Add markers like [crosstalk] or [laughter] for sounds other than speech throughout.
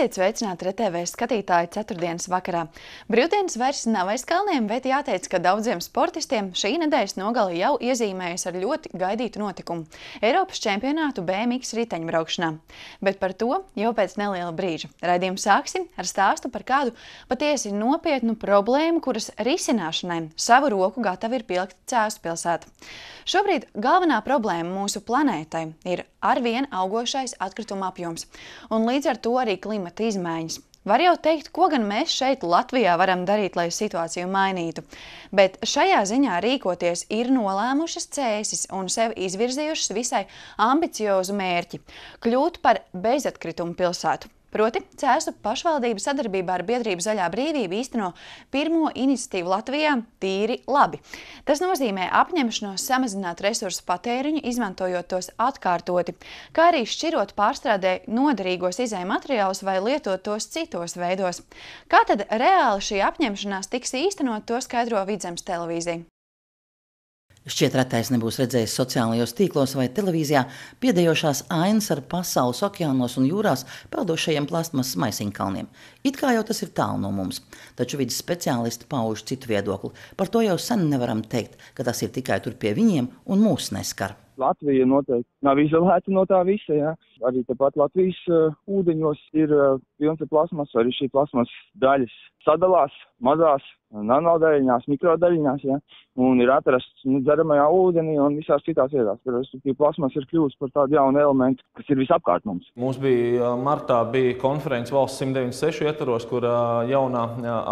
Esiet sveicināti RTV skatītāji ceturtdienas vakarā. Brīvdienas vairs nav aiz kalniem, bet jāteic, ka daudziem sportistiem šī nedēļas nogali jau iezīmējas ar ļoti gaidītu notikumu - Eiropas čempionātu BMX riteņbraukšanā. Bet par to jau pēc neliela brīža. Raidījumu sāksim ar stāstu par kādu patiesi nopietnu problēmu, kuras risināšanai savu roku gatavi ir pielikt Cēzu pilsēta. Šobrīd galvenā problēma mūsu planētai ir arvien augošais atkrituma apjoms, un līdz ar to arī klimata izmaiņas. Var jau teikt, ko gan mēs šeit Latvijā varam darīt, lai situāciju mainītu. Bet šajā ziņā rīkoties ir nolēmušas cēsis un sev izvirzījušas visai ambiciozu mērķi - kļūt par bezatkritumu pilsētu. Proti, Cēzu pašvaldība sadarbībā ar biedrību Zaļā brīvība īsteno pirmo iniciatīvu Latvijā tīri labi. Tas nozīmē apņemšanos samazināt resursu patēriņu, izmantojot tos atkārtoti, kā arī šķirot pārstrādē noderīgos izējuma materiālus vai lietot tos citos veidos. Kā tad reāli šī apņemšanās tiks īstenot, to skaidro Vidzemes televīzija. Šķiet, retais nebūs redzējis sociālajos tīklos vai televīzijā piedējošās ainas ar pasaules okeānos un jūrās peldošajiem plasmas maisiņkalniem. It kā jau tas ir tālu no mums, taču vidas speciālisti pauž citu viedokli. Par to jau sen nevaram teikt, ka tas ir tikai tur pie viņiem un mūs neskar. Latvija noteikti nav izolēta no tā visa. Jā. Arī tepat Latvijas uh, ūdeņos ir uh, pilns ar plasmas, arī šī plasmas daļas sadalās mazās nanodaļiņās, mikrodaļiņās, jā, un ir atrasts nu, dzeramajā ūdenī un visās citās vietās. Tur plasmas ir kļuvusi par tādu jaunu elementu, kas ir visapkārt mums. Mums bija martā bija konferences valsts 196 ietvaros, kur jaunā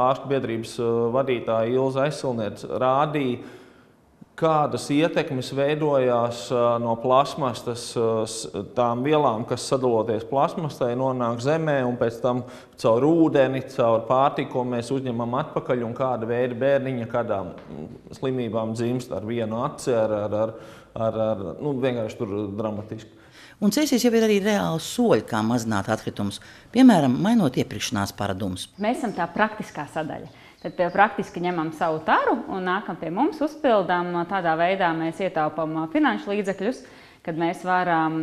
ārstu biedrības vadītāja Ilza Aizsilniece rādīja, kādas ietekmes veidojās no plasmasas, tām vielām, kas sadaloties plasmasai, nonāk zemē un pēc tam caur ūdeni, caur pārtiku, ko mēs uzņemam atpakaļ, un kāda veida bērniņa kādām slimībām dzimst ar vienu aci, ar, ar, ar, ar, ar nu, vienkārši tur dramatiski. Un cēsīs jau ir arī reāli soļi, kā mazināt atkritumus, piemēram, mainot iepirkšanās paradumus. Mēs esam tā praktiskā sadaļa. Tad praktiski ņemam savu taru un nākam pie mums, uzpildām. Tādā veidā mēs ietaupām finanšu līdzekļus, kad mēs varam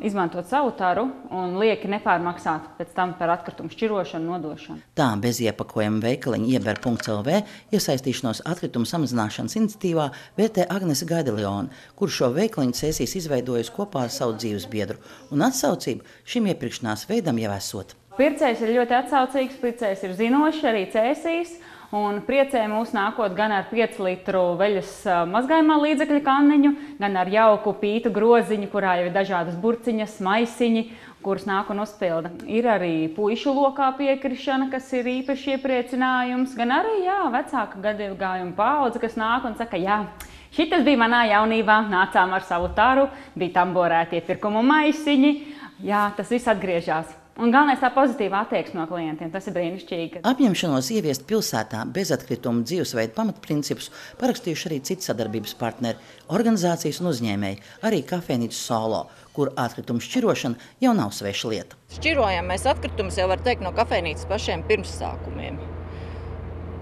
izmantot savu taru un lieki nepārmaksāt pēc tam par atkritumu šķirošanu, nodošanu. Tā bez iepakojuma veikaliņa ieber.lv iesaistīšanos atkritumu samazināšanas iniciatīvā vērtē Agnese Gaideliona, kur šo veikaliņu cēsīs izveidojusi kopā ar savu dzīves biedru. Un atsaucību šim iepirkšanās veidam jau esot. Pircējs ir ļoti atsaucīgs, pircējs ir zinošs, arī cēsīs. Un priecē mūs nākot gan ar 5 litru veļas mazgājumā līdzekļu kanniņu, gan ar jauku pītu groziņu, kurā jau ir dažādas burciņas, maisiņi, kurus nāk un uzpilda. Ir arī puišu lokā piekrišana, kas ir īpaši iepriecinājums, gan arī jā, vecāka gadījuma paudze, kas nāk un saka, jā, šitas bija manā jaunībā, nācām ar savu taru, bija tamborētie pirkumu maisiņi, jā, tas viss atgriežas. Un galvenais tā pozitīva attieksme no klientiem. Tas ir brīnišķīgi. Apņemšanos ieviest pilsētā bezatkritumu dzīvesveidu pamatprincipus parakstījuši arī citi sadarbības partneri, organizācijas un uzņēmēji, arī kafejnīcu solo, kur atkritumu šķirošana jau nav sveša lieta. Šķirojam mēs atkritumus jau var teikt no kafejnīcas pašiem pirmsākumiem.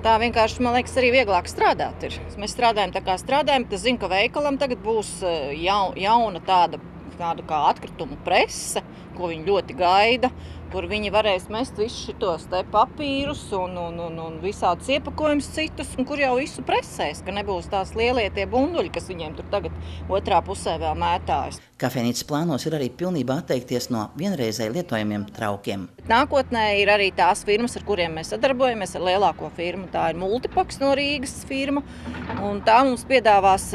Tā vienkārši, man liekas, arī vieglāk strādāt. Ir. Mēs strādājam tā kā strādājam, tad zinu, ka veikalam tagad būs eh, jauna tāda, tāda kā atkritumu prese ko viņi ļoti gaida, kur viņi varēs mest visus šos papīrus un, un, un, un visādus iepakojumus citus, un kur jau visu presēs, ka nebūs tās lielie tie bunduļi, kas viņiem tur tagad otrā pusē vēl mētājas. Kafejnīcas plānos ir arī pilnībā atteikties no vienreizēji lietojamiem traukiem. Nākotnē ir arī tās firmas, ar kuriem mēs sadarbojamies ar lielāko firmu. Tā ir Multipoks no Rīgas firma, un tā mums piedāvās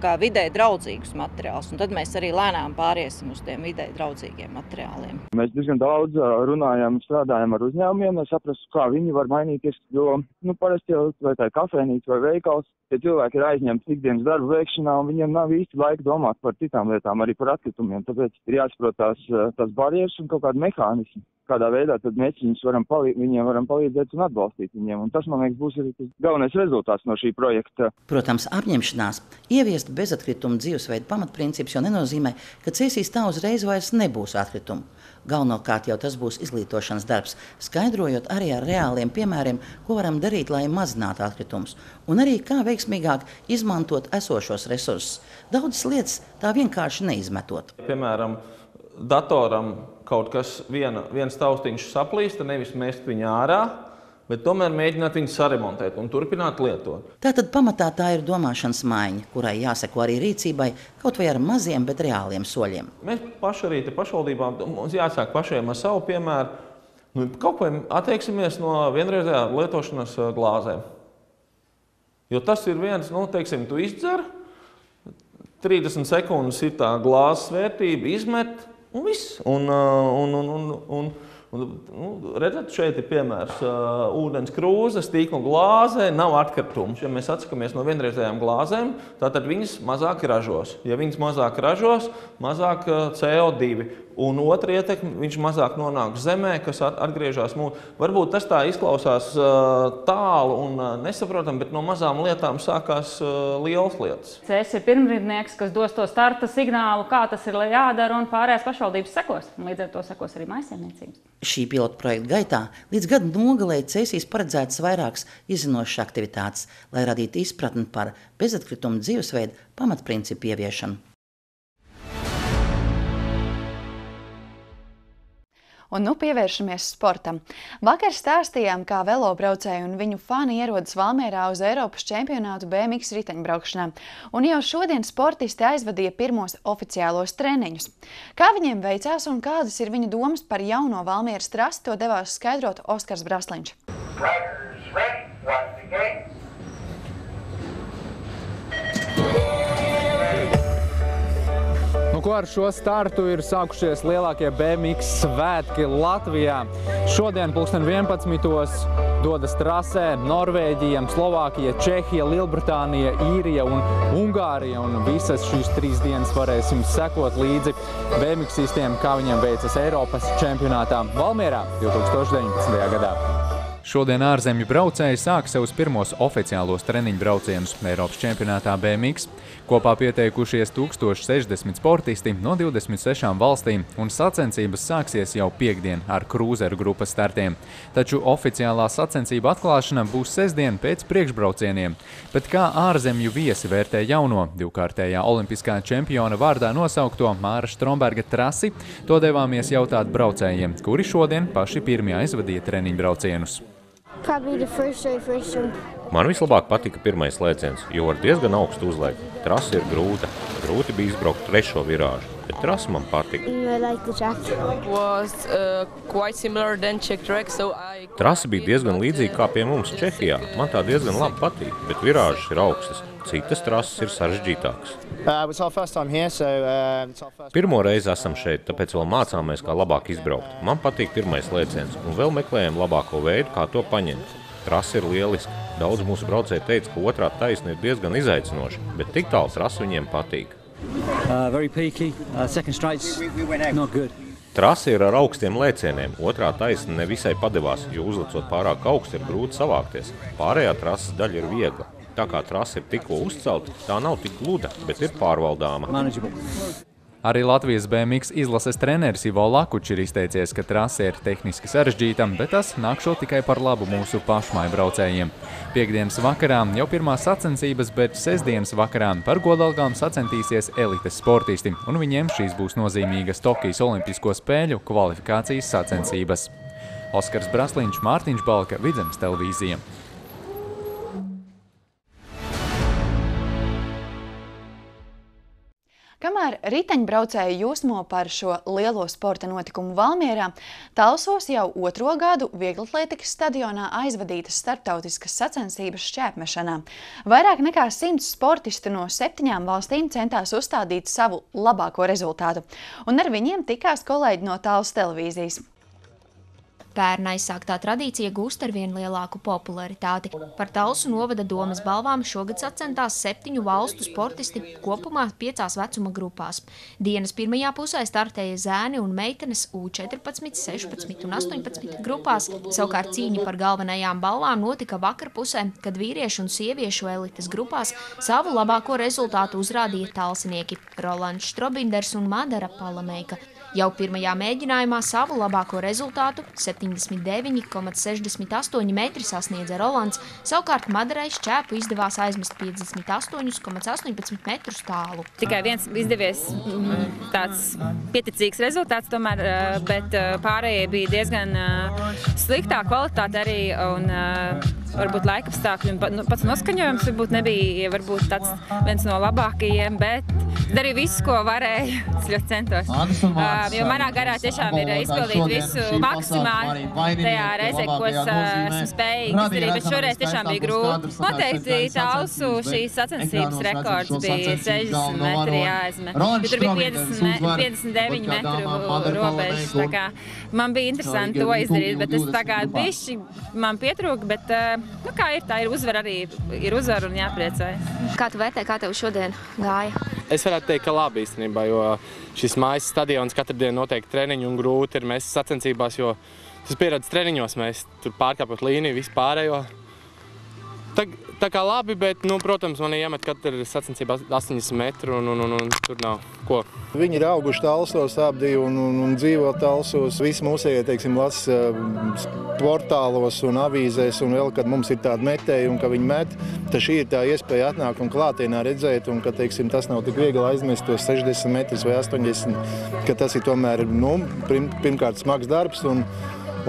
kā, vidē draudzīgus materiālus, un tad mēs arī lēnām pāriesim uz tiem vidē draudzīgiem materiāliem materiāliem. Mēs diezgan daudz runājam, strādājam ar uzņēmumiem, lai saprastu, kā viņi var mainīties. Jo nu, parasti jau vai tā ir kafejnīca vai veikals, tie cilvēki ir aizņemti ikdienas darbu veikšanā, un viņiem nav īsti laika domāt par citām lietām, arī par atkritumiem. Tāpēc ir jāsaprot tās, tās barjeras un kaut kādi mehānismi kādā veidā tad mēs viņus varam, palīd, viņiem varam palīdzēt un atbalstīt viņiem. Un tas, man liekas, būs arī tas galvenais rezultāts no šī projekta. Protams, apņemšanās ieviest bezatkritumu dzīvesveidu pamatprincips jau nenozīmē, ka cēsīs tā uzreiz vairs nebūs atkritumu. Galvenokārt jau tas būs izglītošanas darbs, skaidrojot arī ar reāliem piemēriem, ko varam darīt, lai mazinātu atkritumus, un arī kā veiksmīgāk izmantot esošos resursus. Daudzas lietas tā vienkārši neizmetot. Piemēram, datoram kaut kas, viena, viens taustiņš saplīsta, nevis mest viņu ārā, bet tomēr mēģināt viņu saremontēt un turpināt lietot. Tātad pamatā tā ir domāšanas maiņa, kurai jāseko arī rīcībai, kaut vai ar maziem, bet reāliem soļiem. Mēs paši arī pašvaldībām mums jāsāk pašiem ar savu piemēru. Nu, kaut vai attieksimies no vienreizējā lietošanas glāzēm. Jo tas ir viens, nu, teiksim, tu izdzer, 30 sekundes ir tā glāzes vērtība, izmet un viss. Un, un, un, un, un, Un, nu, redzat, šeit ir piemērs uh, ūdens krūze, stīkla glāze, nav atkritumu. Ja mēs atsakāmies no vienreizējām glāzēm, tad viņas mazāk ražos. Ja viņas mazāk ražos, mazāk uh, CO2. Un otra ietekme, viņš mazāk nonāk zemē, kas atgriežas mūsu. Varbūt tas tā izklausās tālu un nesaprotami, bet no mazām lietām sākās lielas lietas. CS ir pirmrindnieks, kas dos to starta signālu, kā tas ir jādara, un pārējās pašvaldības sekos. Līdz ar to sekos arī maisaimniecības. Šī pilota projekta gaitā līdz gada nogalē Cēsīs paredzētas vairākas izzinošas aktivitātes, lai radītu izpratni par bezatkritumu dzīvesveidu pamatprincipu ieviešanu. Un nu pievēršamies sportam. Vakar stāstījām, kā velobraucēji un viņu fani ierodas Valmierā uz Eiropas čempionātu BMX riteņbraukšanā. Un jau šodien sportisti aizvadīja pirmos oficiālos treniņus. Kā viņiem veicās un kādas ir viņu domas par jauno Valmieras trasi, to devās skaidrot Oskars Brasliņš. Riders ready, once again. Ko ar šo startu ir sākušies lielākie BMX svētki Latvijā. Šodien pulksten 11. dodas trasē Norvēģija, Slovākija, Čehija, Lielbritānija, Īrija un Ungārija. Un visas šīs trīs dienas varēsim sekot līdzi BMXistiem, kā viņiem veicas Eiropas čempionātā Valmierā 2019. gadā. Šodien ārzemju braucēji sāk savus pirmos oficiālos treniņu braucienus Eiropas čempionātā BMX. Kopā pieteikušies 1060 sportisti no 26 valstīm, un sacensības sāksies jau piekdien ar krūzeru grupas startiem. Taču oficiālā sacensība atklāšana būs sestdien pēc priekšbraucieniem. Bet kā ārzemju viesi vērtē jauno divkārtējā olimpiskā čempiona vārdā nosaukto Māra Stromberga trasi, to devāmies jautāt braucējiem, kuri šodien paši pirmie aizvadīja treniņu braucienus. Man vislabāk patika pirmais lēciens, jo ar diezgan augstu uzlaiku. Trasa ir grūta. Grūti bija izbraukt trešo virāžu, bet trasa man patika. Was, uh, track, so I... Trasa bija diezgan līdzīga kā pie mums Čehijā. Man tā diezgan labi patīk, bet virāžas ir augstas. Citas trases ir sarežģītākas. Uh, uh, Pirmo reizi esam šeit, tāpēc vēl mācāmies, kā labāk izbraukt. Man patīk pirmais lēciens, un vēl meklējam labāko veidu, kā to paņemt. Trasa ir lieliska. Daudz mūsu braucēji teica, ka otrā taisna ir diezgan izaicinoša, bet tik tālu trasa viņiem patīk. Uh, peaky, uh, Trasa ir ar augstiem lēcieniem. Otrā taisna nevisai padevās, jo uzlicot pārāk augstu ir grūti savākties. Pārējā trases daļa ir viegla. Tā kā trase ir tikko uzcelta, tā nav tik gluda, bet ir pārvaldāma. Arī Latvijas BMX izlases treneris Ivo Lakučs ir izteicies, ka trase ir tehniski sarežģīta, bet tas nākšot tikai par labu mūsu pašmai braucējiem. Piektdienas vakarā jau pirmā sacensības, bet sestdienas vakarā par godalgām sacentīsies elites sportisti, un viņiem šīs būs nozīmīgas Tokijas Olimpisko spēļu kvalifikācijas sacensības. Oskars Brasliņš, Mārtiņš Balka, Vidzemes televīzija. Kamēr riteņbraucēji jūsmo par šo lielo sporta notikumu Valmierā, Talsos jau otro gadu vieglatlētikas stadionā aizvadītas starptautiskas sacensības šķēpmešanā. Vairāk nekā simts sportisti no septiņām valstīm centās uzstādīt savu labāko rezultātu, un ar viņiem tikās kolēģi no Tāls televīzijas. Pērn aizsāktā tradīcija gūst ar vien lielāku popularitāti. Par Talsu novada domas balvām šogad sacentās septiņu valstu sportisti kopumā piecās vecuma grupās. Dienas pirmajā pusē startēja zēni un meitenes U14, 16 un 18 grupās. Savukārt cīņa par galvenajām balvām notika vakar pusē, kad vīriešu un sieviešu elites grupās savu labāko rezultātu uzrādīja talsinieki Rolands Štrobinders un Madara Palameika. Jau pirmajā mēģinājumā savu labāko rezultātu 79,68 metri sasniedza Rolands, savukārt Madarai šķēpu izdevās aizmest 58,18 metrus tālu. Tikai viens izdevies mm, tāds pieticīgs rezultāts, tomēr, eh, bet eh, pārējie bija diezgan eh, sliktā kvalitāte arī. Un, varbūt laikapstākļi un nu, pats noskaņojums varbūt nebija varbūt tāds viens no labākajiem, bet darīju visu, ko varēju. [laughs] Es ļoti centos. Uh, jo manā garā tiešām ir izpildīt visu maksimāli tajā reizē, ko es esmu spējīgs izdarīt, bet šoreiz tiešām bija grūti. Noteikti Talsu šīs sacensības rekords bija 60 metri jāizme, tur bija 50 me, 59 metru robežas. Man bija interesanti to izdarīt, bet es tā kā bišķi man pietrūka, bet uh, Nu, kā ir, tā ir uzvara arī ir uzvara un jāpriecājas. Kā tu vērtē, kā tev šodien gāja? Es varētu teikt, ka labi īstenībā, jo šis mājas stadions katru dienu notiek treniņu un grūti ir mēs sacensībās, jo tas pieredzes treniņos mēs tur pārkāpjot līniju vispārējo. Tā, tā kā labi, bet, nu, protams, man iemet katru sacensību 80 metru un, un, un, un tur nav ko. Viņi ir auguši talsos abi un, un, un dzīvo talsos. Visi mūsējie, teiksim, lasa portālos un avīzēs un vēl, kad mums ir tāda metēja un ka viņi met, tad šī ir tā iespēja atnākt un klātienā redzēt un ka, teiksim, tas nav tik viegli aizmest tos 60 metrus vai 80, ka tas ir tomēr, nu, pirm, pirmkārt smags darbs un,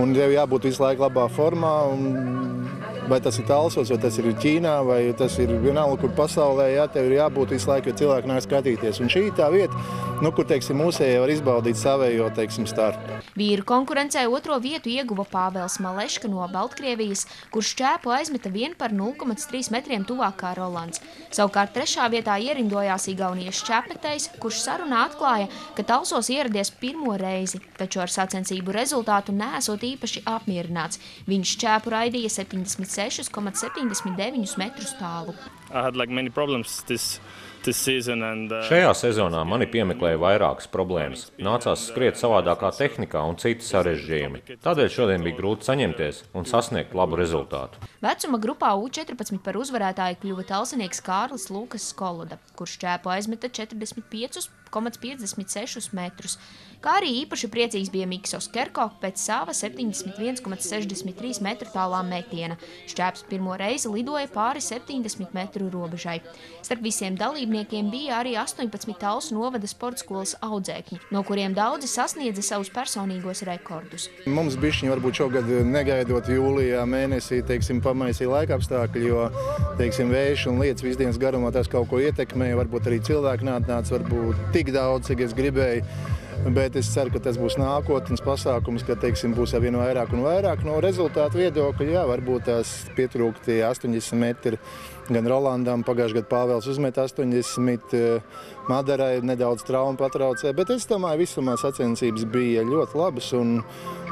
un jau jābūt visu laiku labā formā un vai tas ir Talsos, vai tas ir Ķīnā, vai tas ir vienalga, kur pasaulē, jā, tev ir jābūt visu laiku, jo cilvēki nāk skatīties. Un šī tā vieta, nu, kur, teiksim, mūsēji var izbaudīt savējo, teiksim, startu. Vīru konkurencē otro vietu ieguva Pāvels Maleška no Baltkrievijas, kurš šķēpu aizmeta vien par 0,3 metriem tuvāk kā Rolands. Savukārt trešā vietā ierindojās Igaunijas šķēpmetējs, kurš sarunā atklāja, ka Talsos ieradies pirmo reizi, taču ar sacensību rezultātu neesot īpaši apmierināts. Viņš šķēpu raidīja 76,79 metrus tālu. I had like many problems this. Šajā sezonā mani piemeklēja vairākas problēmas. Nācās skriet savādākā tehnikā un citi sarežģījumi. Tādēļ šodien bija grūti saņemties un sasniegt labu rezultātu. Vecuma grupā U14 par uzvarētāju kļuva talsinieks Kārlis Lukas Skoloda, kurš čēpu aizmeta 45,56 metrus kā arī īpaši priecīgs bija Mikls Kerko pēc sava 71,63 metru tālā metiena. Šķēps pirmo reizi lidoja pāri 70 metru robežai. Starp visiem dalībniekiem bija arī 18 Talsu novada sporta skolas audzēkņi, no kuriem daudzi sasniedza savus personīgos rekordus. Mums bišķiņi varbūt šogad negaidot jūlijā mēnesī, teiksim, pamaisīja laika apstākļi, jo, teiksim, vējš un lietas visdienas garumā tas kaut ko ietekmēja, varbūt arī cilvēki nāca varbūt tik daudz, cik es gribēju. Bet es ceru, ka tas būs nākotnes pasākums, ka teiksim, būs ar vien vairāk un vairāk. No rezultātu viedokļa, jā, varbūt tās pietrūkti 80 metri gan Rolandam. Pagājušajā gadā Pāvils uzmet 80, Madarai nedaudz traumu patraucēja. Bet es domāju, visumā sacensības bija ļoti labas. Un,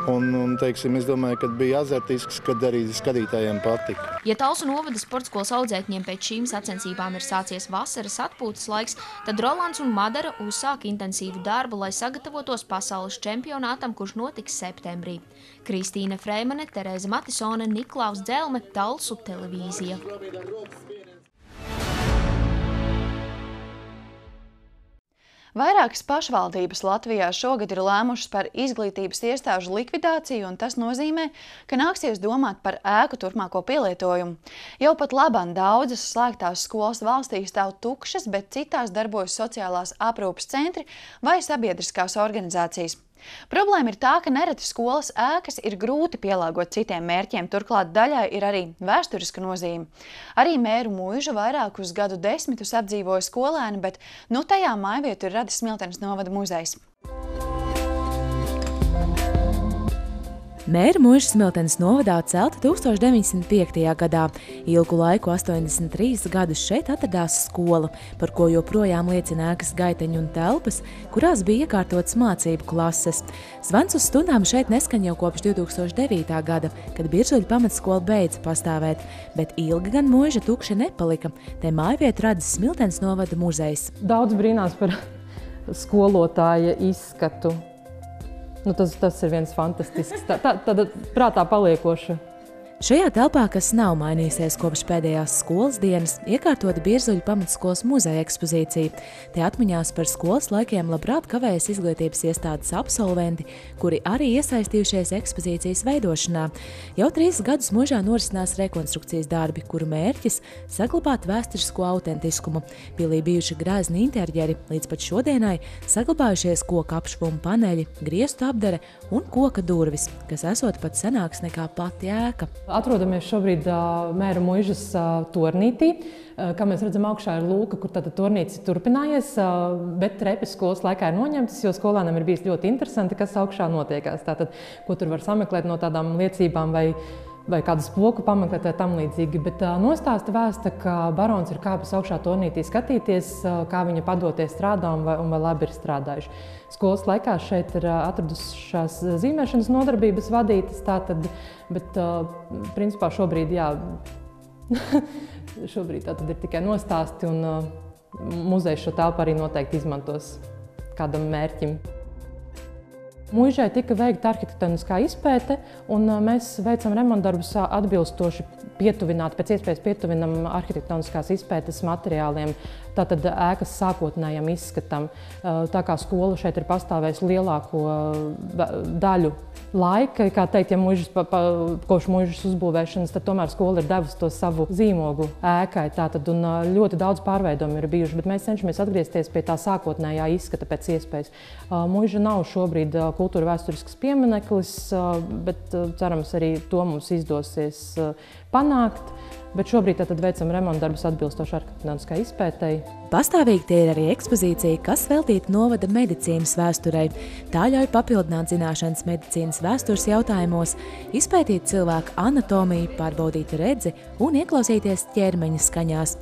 Un, un, teiksim, es domāju, ka bija azartisks, kad arī skatītājiem patika. Ja Talsu novada sporta skolas audzēkņiem pēc šīm sacensībām ir sācies vasaras atpūtas laiks, tad Rolands un Madara uzsāk intensīvu darbu, lai sagatavotos pasaules čempionātam, kurš notiks septembrī. Kristīne Freimane, Terēza Matisone, Niklaus Dzelme, Talsu televīzija. Vairākas pašvaldības Latvijā šogad ir lēmušas par izglītības iestāžu likvidāciju, un tas nozīmē, ka nāksies domāt par ēku turpmāko pielietojumu. Jau pat labam daudzas slēgtās skolas valstī stāv tukšas, bet citās darbojas sociālās aprūpas centri vai sabiedriskās organizācijas. Problēma ir tā, ka nereti skolas ēkas ir grūti pielāgot citiem mērķiem, turklāt daļai ir arī vēsturiska nozīme. Arī mēru mūža vairākus gadu desmitus apdzīvoja skolēni, bet nu tajā mājvietu ir radis Smiltenes novada muzejs. Mēra mūža Smiltenes novadā celta 1905. gadā. Ilgu laiku, 83 gadus, šeit atradās skola, par ko joprojām liecina ēkas gaiteņi un telpas, kurās bija iekārtotas mācību klases. Zvans uz stundām šeit neskaņ jau kopš 2009. gada, kad Biržuļu pamatskola beidza pastāvēt, bet ilgi gan mūža tukša nepalika. Te mājvietu radis Smiltenes novada muzejs. Daudz brīnās par skolotāja izskatu Nu, tas, tas ir viens fantastisks, tā, tā, tāda prātā paliekoša Šajā telpā, kas nav mainījusies kopš pēdējās skolas dienas, iekārtota Bierzuļu pamatskolas muzeja ekspozīcija. Te atmiņās par skolas laikiem labprāt kavējas izglītības iestādes absolventi, kuri arī iesaistījušies ekspozīcijas veidošanā. Jau trīs gadus mūžā norisinās rekonstrukcijas darbi, kuru mērķis – saglabāt vēsturisko autentiskumu. Pilī bijuši grēzni interjeri, līdz pat šodienai saglabājušies koka apšvumu paneļi, griestu apdare un koka durvis, kas esot pat senāks nekā pati ēka. Atrodamies šobrīd Mēra muižas tornītī. Kā mēs redzam, augšā ir lūka, kur tāda tornīca turpinājies, bet trepes skolas laikā ir noņemtas, jo skolānam ir bijis ļoti interesanti, kas augšā notiekās. Tātad, ko tur var sameklēt no tādām liecībām vai vai kādu spoku pameklēt, vai tam līdzīgi. Bet nostāsta vēsta, ka barons ir kāpis augšā turnītī skatīties, kā viņa padoties strādā un vai, un vai labi ir strādājuši. Skolas laikā šeit ir atradušās zīmēšanas nodarbības vadītas, tātad, bet principā šobrīd, jā, [laughs] šobrīd tātad ir tikai nostāsti un muzejs šo telpu arī noteikti izmantos kādam mērķim. Mūžai tika veikta arhitektoniskā izpēte, un mēs veicam remontdarbus atbilstoši pietuvināt, pēc iespējas pietuvinam arhitektoniskās izpētes materiāliem, tātad ēkas sākotnējam izskatam. Tā kā skola šeit ir pastāvējusi lielāko daļu laika, kā teikt, ja mužas, pa, pa, kopš mūžas uzbūvēšanas, tad tomēr skola ir devusi to savu zīmogu ēkai. Tātad, un ļoti daudz pārveidojumu ir bijuši, bet mēs cenšamies atgriezties pie tā sākotnējā izskata pēc iespējas. Mūža nav šobrīd kultūra vēsturisks piemineklis, bet cerams arī to mums izdosies panākt. Bet šobrīd tad veicam remontdarbus atbilstoši arhitektūniskai izpētēji. Pastāvīgi tie ir arī ekspozīcija, kas veltīta novada medicīnas vēsturei. Tā ļauj papildināt zināšanas medicīnas vēstures jautājumos, izpētīt cilvēku anatomiju, pārbaudīt redzi un ieklausīties ķermeņa skaņās.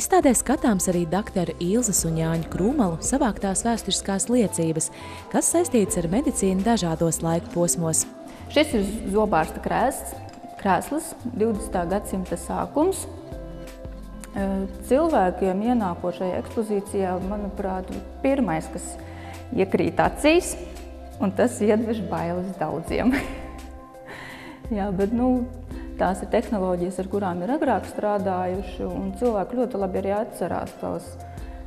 Izstādē skatāms arī doktora Ilzas un Jāņa Krūmalu savāktās vēsturiskās liecības, kas saistīts ar medicīnu dažādos laika posmos. Šis ir zobārsta krēsts, krēsls, 20. gadsimta sākums. Cilvēkiem ienākot šajā ekspozīcijā, manuprāt, pirmais, kas iekrīt acīs, un tas iedvež bailes daudziem. [laughs] Jā, bet, nu, tās ir tehnoloģijas, ar kurām ir agrāk strādājuši, un cilvēki ļoti labi arī atcerās tās,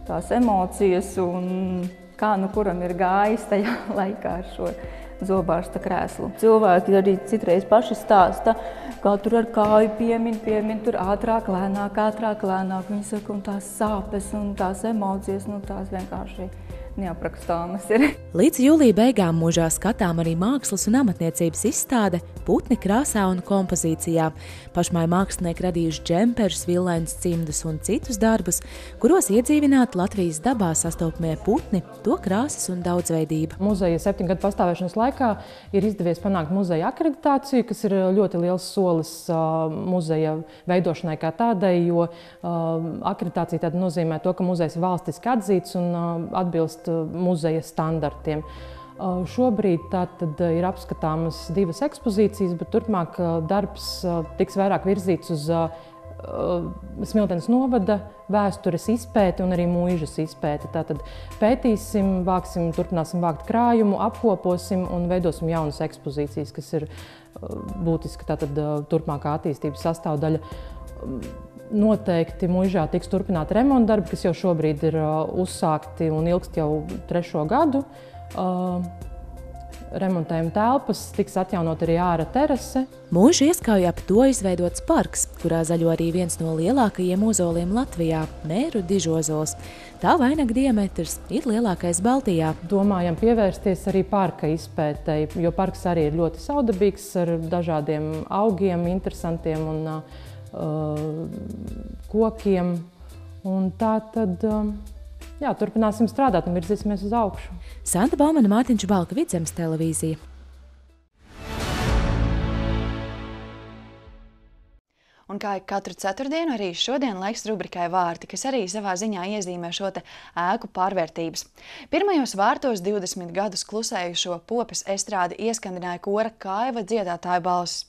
tās emocijas un kā nu kuram ir gājis tajā [laughs] laikā ar šo zobārsta krēslu. Cilvēki arī citreiz paši stāsta, kā tur ar kāju piemin, piemin tur ātrāk, lēnāk, ātrāk, lēnāk. Viņi saka, un tās sāpes un tās emocijas, nu tās vienkārši neaprakstāmas ir. Līdz jūlija beigām mūžā skatām arī mākslas un amatniecības izstāde putni krāsā un kompozīcijā. Pašmai mākslinieki radījuši džemperus, villainus cimdus un citus darbus, kuros iedzīvināti Latvijas dabā sastopamie putni, to krāsas un daudzveidība. Muzeja septiņu gadu pastāvēšanas laikā ir izdevies panākt muzeja akreditāciju, kas ir ļoti liels solis muzeja veidošanai kā tādai, jo akreditācija tad nozīmē to, ka muzejs ir valstiski atzīts un uh, atbilst muzeja standartiem. Šobrīd tātad ir apskatāmas divas ekspozīcijas, bet turpmāk darbs tiks vairāk virzīts uz Smiltenes novada vēstures izpēti un arī mūžas izpēti. Tātad pētīsim, vāksim, turpināsim vākt krājumu, apkoposim un veidosim jaunas ekspozīcijas, kas ir būtiski tātad turpmākā attīstības sastāvdaļa. Noteikti mūžā tiks turpināti remonta darbi, kas jau šobrīd ir uzsākti un ilgst jau trešo gadu. Remontējuma telpas, tiks atjaunot arī ārā terase. Mūža ieskauja ap to izveidots parks, kurā zaļo arī viens no lielākajiem ozoliem Latvijā – Mēru dižozols. Tā vainaga diametrs ir lielākais Baltijā. Domājam pievērsties arī parka izpētei, jo parks arī ir ļoti saudabīgs ar dažādiem augiem, interesantiem un uh, Uh, kokiem. Un tā tad um, jā, turpināsim strādāt un virzīsimies uz augšu. Santa Baumana, Mārtiņš Balka, Vidzemes televīzija. Un kā katru ceturtdienu, arī šodien laiks rubrikai vārti, kas arī savā ziņā iezīmē šo ēku pārvērtības. Pirmajos vārtos 20 gadus klusējušo popes estrādi ieskandināja kora kaiva dziedātāju balsis.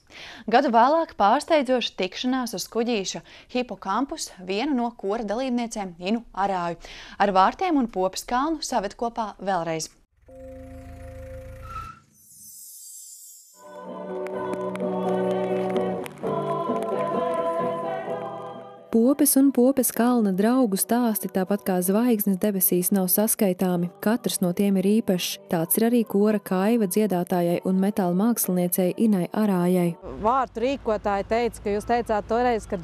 Gadu vēlāk pārsteidzoši tikšanās uz kuģīša hipokampus vienu no kora dalībniecēm Inu Arāju. Ar vārtiem un popes kalnu saved kopā vēlreiz. Popes un popes kalna draugu stāsti, tāpat kā zvaigznes debesīs, nav saskaitāmi. Katrs no tiem ir īpašs. Tāds ir arī kora kaiva dziedātājai un metāla māksliniecei Inai Arājai. Vārtu rīkotāji teica, ka jūs teicāt toreiz, ka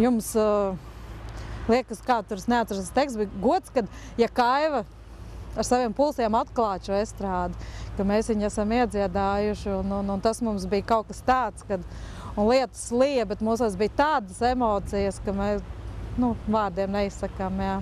jums uh, liekas, kā tur neatceras teksts, bija gods, kad ja kaiva ar saviem pulsiem atklāt šo estrādi, ka mēs viņu esam iedziedājuši, un, un, un tas mums bija kaut kas tāds, kad lietas lija, bet mūsos bija tādas emocijas, ka mēs nu, vārdiem neizsakām. Jā.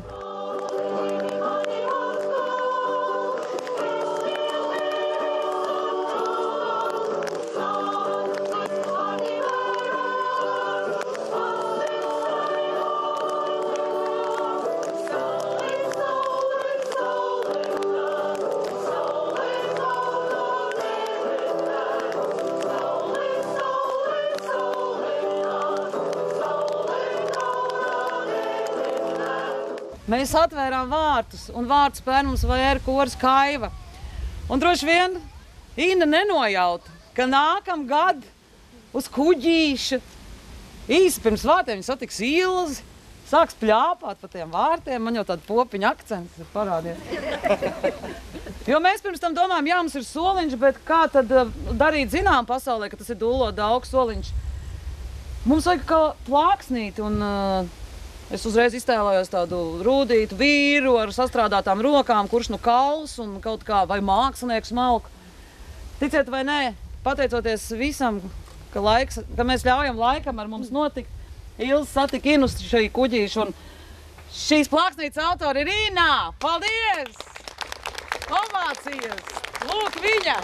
Mēs atvērām vārtus, un vārtus pēc mums vēra koris Kaiva. Un droši vien Inna nenojauta, ka nākamgad uz kuģīša īsi pirms vārtiem viņa satiks ilzi, sāks pļāpāt pa tiem vārtiem. Man jau tāda popiņa akcents ir parādījies. [laughs] Jo mēs pirms tam domājam, jā, mums ir soliņš, bet kā tad uh, darīt zinām pasaulē, ka tas ir dūlo daudz soliņš? Mums vajag kā plāksnīt un uh, Es uzreiz iztēlojos tādu rūtītu vīru ar sastrādātām rokām, kurš nu kauls un kaut kā vai mākslinieks malku. Ticiet vai nē, pateicoties visam, ka, laiks, ka mēs ļaujam laikam ar mums notikt, Ilza satika Inus šī kuģīša un šīs plāksnītes autori ir Inā. Paldies! Ovācijas! Lūk viņa!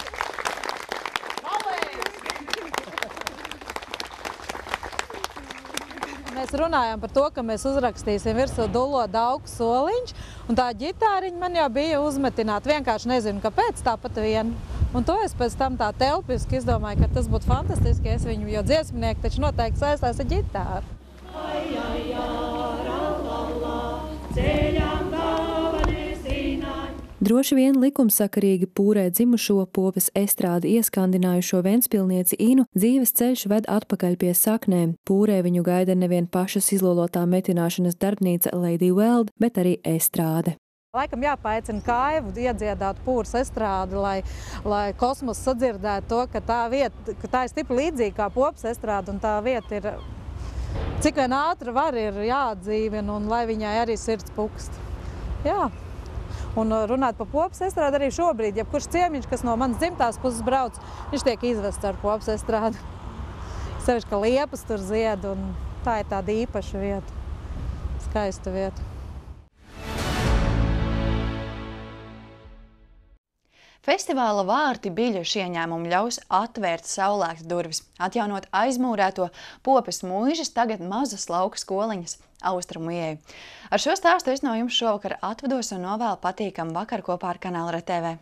Mēs runājām par to, ka mēs uzrakstīsim virsū dulo daugu soliņš, un tā ģitāriņa man jau bija uzmetināta. Vienkārši nezinu, kāpēc tāpat vien. Un to es pēc tam tā telpiski izdomāju, ka tas būtu fantastiski, ja es viņu, jo dziesminieki taču noteikti saistās ar ģitāru. Ai, ai, ai, la, la, la, ceļām Droši vien likumsakarīgi pūrē dzimušo popes estrādi ieskandinājušo Ventspilnieci Inu dzīves ceļš ved atpakaļ pie saknēm. Pūrē viņu gaida nevien pašas izlolotā metināšanas darbnīca Lady Weld, bet arī estrāde. Laikam jāpaicina kaivu, iedziedāt pūras estrādi, lai, lai kosmos sadzirdētu to, ka tā, vieta, ka tā ir stipri līdzīga kā popas estrāde un tā vieta ir, cik vien ātri var, ir jāatdzīvina un lai viņai arī sirds pukst. Jā. Un uh, runāt par popas estrādi arī šobrīd, ja kurš ciemiņš, kas no manas dzimtās puses brauc, viņš tiek izvests ar popas estrādi. Sevišķi, ka liepas tur zied, un tā ir tāda īpaša vieta, skaista vieta. Festivāla vārti biļešu ieņēmumu ļaus atvērt saulēktas durvis, atjaunot aizmūrēto popes mūžas, tagad mazas lauka skoliņas austrumu ieju. Ar šo stāstu es no jums šovakar atvados un novēlu patīkamu vakaru kopā ar kanālu RTV.